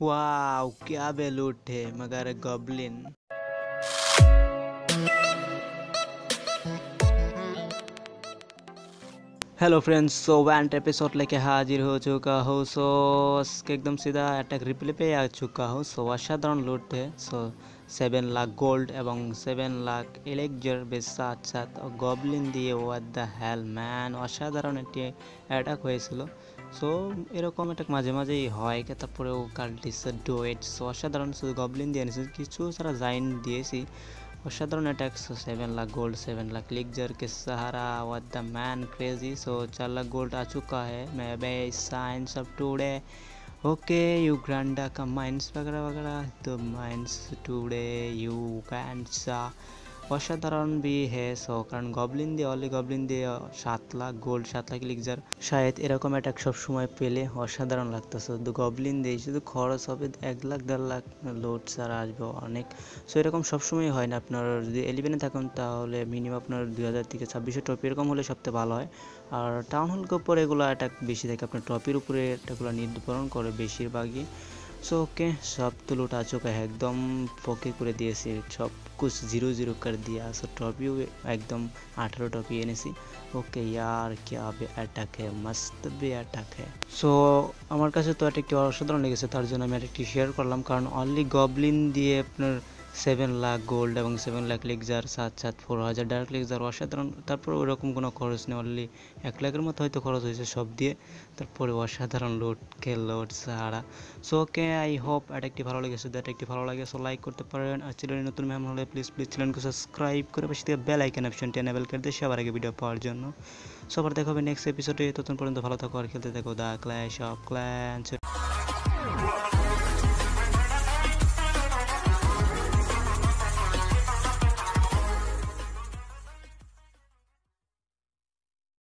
Wow क्या बेलूट है मगर goblin hello friends so want episode लेके हाजिर हो चुका हूँ सो इसके एकदम सीधा अटैक रिप्ले पे आ चुका हूँ सो অসাধারণ লুট है সো সেভেন লাখ গোল্ড এবং সেভেন লাখ ইলেকজার বেশ সাত সাত গবলিন দিয়ে ওয়াট দ্য হেল ম্যান অসাধারণ একটি অ্যাটাক হয়েছিল সো এরকম অ্যাটাক মাঝে মাঝেই হয় তারপরেও কাল্টিসের ডোয়েট সো অসাধারণ শুধু গবলিন দিয়ে এনেছি কিছু সারা জাইন দিয়েছি অসাধারণ attack so seven lakh gold seven lakh elixir के सहारा what the man crazy so चार लाख गोल्ड आ चुका है मैं बे science of today okay you ग्रांडा का माइंस वगैरह वगैरह तो माइंस टुडे यू कैंसा অসাধারণ বি হে সো, কারণ গবলিন দিয়ে অলি গবলিন দিয়ে সাত লাখ গোল্ড সাত লাখ লিগজার শায়দ এরকম অ্যাটাক সবসময় পেলে অসাধারণ লাগতো শুধু গবলিন দিয়ে শুধু খরচ হবে এক লাখ, দেড় লাখ লোড ছাড়া আসবে অনেক। সো এরকম সবসময় হয় না। আপনার যদি এলিভেনে থাকেন, তাহলে মিনিমাম আপনার দুই হাজার থেকে ছাব্বিশশো ট্রফি এরকম হলে সবথেকে ভালো হয়। আর টাউন হলকে উপরে এগুলো অ্যাটাক বেশি থাকে। আপনার ট্রফির উপরে এটাগুলো নির্ধারণ করে বেশিরভাগই। সো ওকে সব তো লুটা চোখে একদম পকে করে দিয়েছি সব कुछ জিরো জিরো कर दिया सो ट्रॉफी एकदम আঠারো ট্রফি এনেছি ওকে ইয়ার क्या भी अटैक है मस्त भी अटैक है সো আমার কাছে তো অ্যাটাকটি অসাধারণ লেগেছে তার জন্য আমি অ্যাটাকটি শেয়ার করলাম কারণ অনলি গবলিন দিয়ে আপনার সেভেন লাখ গোল্ড এবং সেভেন লাখ লিগজার সাত সাত ফোর হাজার ডাইরেক্ট লিগজার অসাধারণ। তারপর ওরকম কোনো খরচ নেই অনলি এক লাখের মতো হয়তো খরচ হয়েছে সব দিয়ে। তারপরে অসাধারণ লোড লোড সারা। সো ওকে আই হোপ অ্যাটাকটি ভালো লেগেছে যদি একটি ভালো লাগে। সো লাইক করতে পারেন। আর চ্যানেলে নতুন মেহমান হলে প্লিজ প্লিজ চ্যানেলকে সাবস্ক্রাইব করে পাশে থেকে বেল আইকন অপশনটি এনেবেল করে দিয়ে সবার আগে ভিডিও পাওয়ার জন্য। সবার দেখা হবে নেক্সট এপিসোডে ততক্ষণ পর্যন্ত ভালো থাকো আর খেলতে থাকো। The clash of clans.